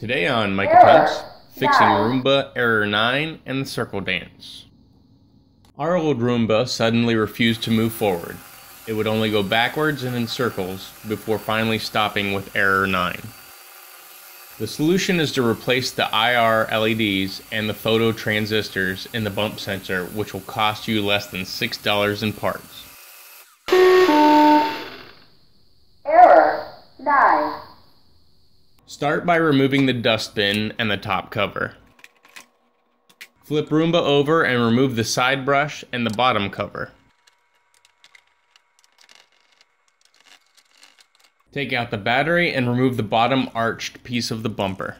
Today on Mike Attempts, fixing Roomba Error 9 and the Circle Dance. Our old Roomba suddenly refused to move forward. It would only go backwards and in circles before finally stopping with Error 9. The solution is to replace the IR LEDs and the photo transistors in the bump sensor, which will cost you less than $6 in parts. Error 9. Start by removing the dustbin and the top cover. Flip Roomba over and remove the side brush and the bottom cover. Take out the battery and remove the bottom arched piece of the bumper.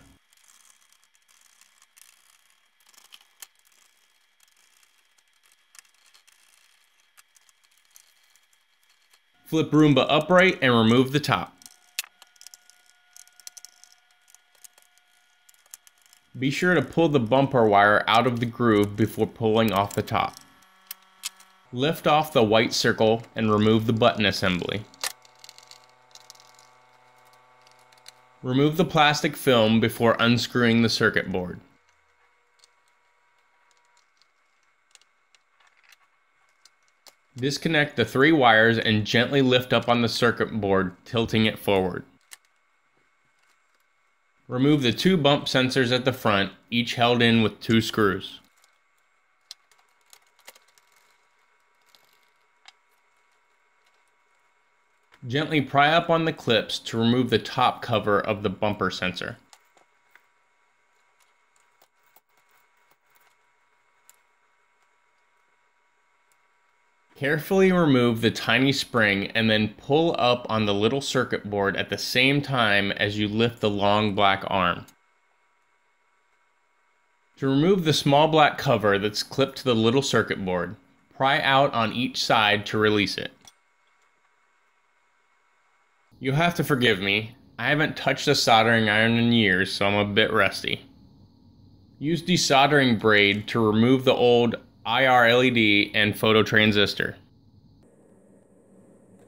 Flip Roomba upright and remove the top. Be sure to pull the bumper wire out of the groove before pulling off the top. Lift off the white circle and remove the button assembly. Remove the plastic film before unscrewing the circuit board. Disconnect the three wires and gently lift up on the circuit board, tilting it forward. Remove the two bump sensors at the front, each held in with two screws. Gently pry up on the clips to remove the top cover of the bumper sensor. Carefully remove the tiny spring and then pull up on the little circuit board at the same time as you lift the long black arm. To remove the small black cover that's clipped to the little circuit board, pry out on each side to release it. You'll have to forgive me. I haven't touched a soldering iron in years, so I'm a bit rusty. Use desoldering braid to remove the old IR LED and photo transistor.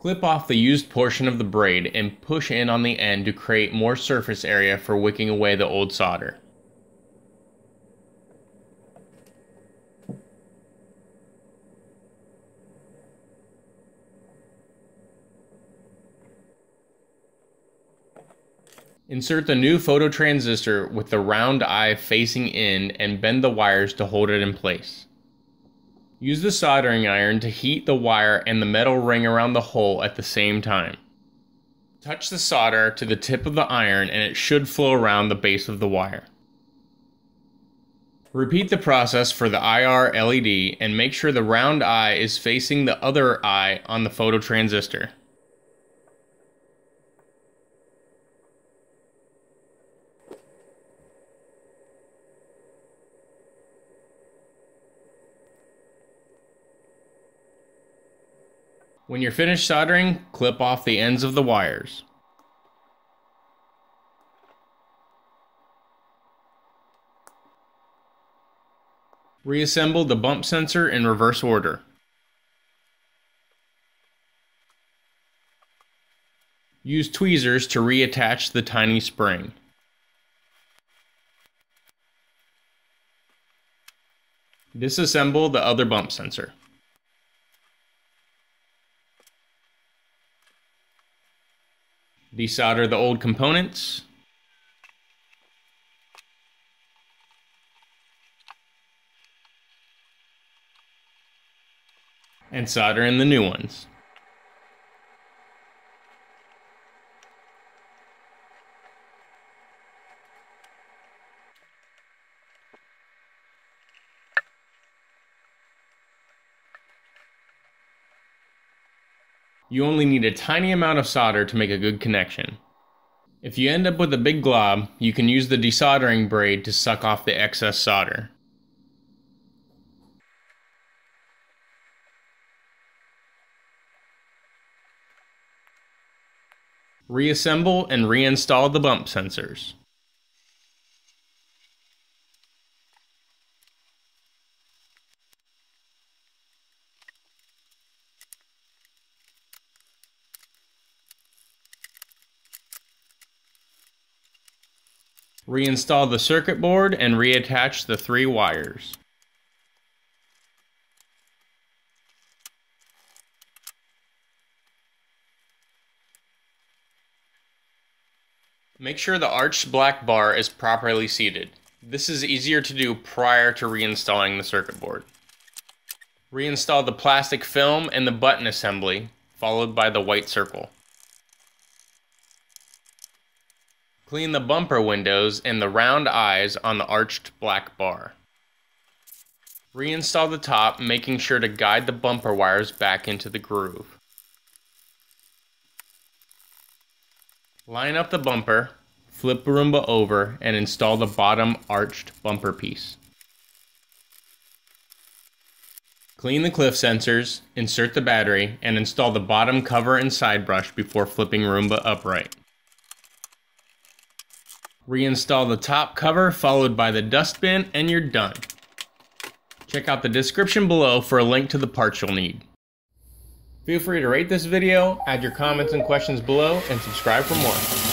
Clip off the used portion of the braid and push in on the end to create more surface area for wicking away the old solder. Insert the new phototransistor with the round eye facing in and bend the wires to hold it in place. Use the soldering iron to heat the wire and the metal ring around the hole at the same time. Touch the solder to the tip of the iron and it should flow around the base of the wire. Repeat the process for the IR LED and make sure the round eye is facing the other eye on the photo When you're finished soldering, clip off the ends of the wires. Reassemble the bump sensor in reverse order. Use tweezers to reattach the tiny spring. Disassemble the other bump sensor. Desolder the old components. And solder in the new ones. You only need a tiny amount of solder to make a good connection. If you end up with a big glob, you can use the desoldering braid to suck off the excess solder. Reassemble and reinstall the bump sensors. Reinstall the circuit board and reattach the three wires. Make sure the arched black bar is properly seated. This is easier to do prior to reinstalling the circuit board. Reinstall the plastic film and the button assembly, followed by the white circle. Clean the bumper windows and the round eyes on the arched black bar. Reinstall the top, making sure to guide the bumper wires back into the groove. Line up the bumper, flip Roomba over, and install the bottom arched bumper piece. Clean the cliff sensors, insert the battery, and install the bottom cover and side brush before flipping Roomba upright. Reinstall the top cover followed by the dustbin and you're done. Check out the description below for a link to the parts you'll need. Feel free to rate this video, add your comments and questions below, and subscribe for more.